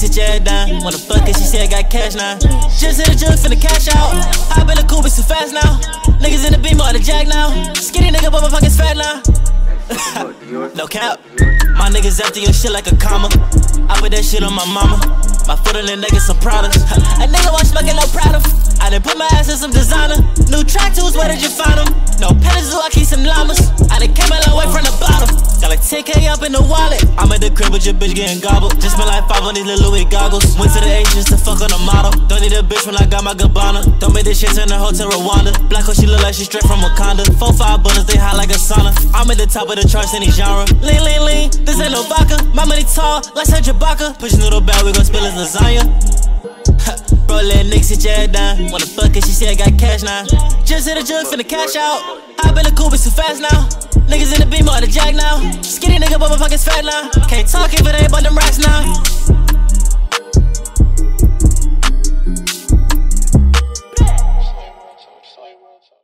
sit your head. Wanna fuck it, she said got cash now. Just hit the jug finna cash out. I been a cool, but too fast now. Niggas in the beam or the jack now. Skinny nigga, but my pockets fat now. no cap. My niggas after your shit like a comma. I put that shit on my mama. My foot on the nigga some products. A nigga want smoking no proud of. I done put my ass in some designer. New track tools, where did you find them? No pedals, I keep some llamas. I done came a long way from the bottom. Got like 10k up in the wallet. I'm at the with your bitch getting gobbled. Just spent like five on these little Louis goggles. Went to the Asians to fuck on the model. Don't need a bitch when I got my Gabbana. Don't make this shit turn the hotel Rwanda. Black hoe, she look like she straight from Wakanda. Four, five bullets, they hot like a sauna. I'm at the top of the charts in any genre. Lean, lean, lean, this ain't no vodka. My money tall, like Sandra Baca. Push noodle bag, we gon' spill his lasagna. Bro, let Nick sit your head down. It, she said got cash now. Just hit a jug, finna cash out. I been a cool, but too fast now. Niggas in the beam or the jack now. Skinny nigga, but my pockets fat now. Can't talk if it ain't about them racks now.